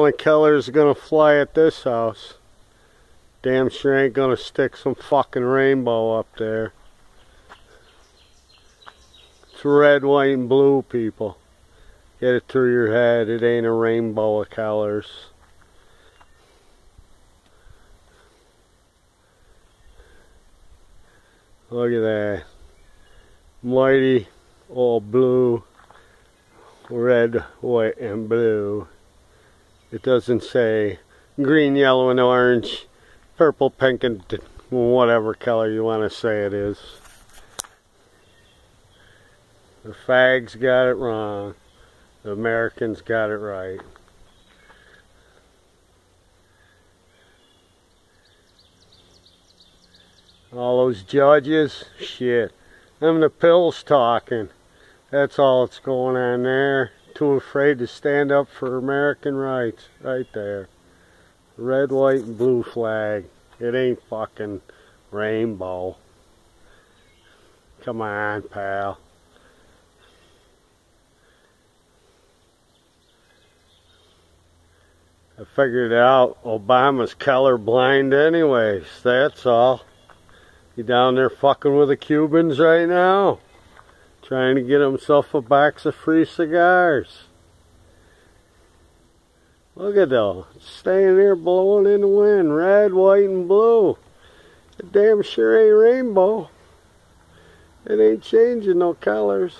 Only color's gonna fly at this house. Damn sure ain't gonna stick some fucking rainbow up there. It's red, white, and blue, people. Get it through your head. It ain't a rainbow of colors. Look at that. Mighty all blue, red, white, and blue. It doesn't say green, yellow, and orange, purple, pink, and whatever color you want to say it is. The fags got it wrong. The Americans got it right. All those judges, shit. Them the pills talking. That's all that's going on there. Too afraid to stand up for American rights. Right there. Red, white, and blue flag. It ain't fucking rainbow. Come on, pal. I figured out Obama's colorblind anyways. That's all. He down there fucking with the Cubans right now. Trying to get himself a box of free cigars. Look at those. Staying there blowing in the wind. Red, white, and blue. It damn sure ain't rainbow. It ain't changing no colors.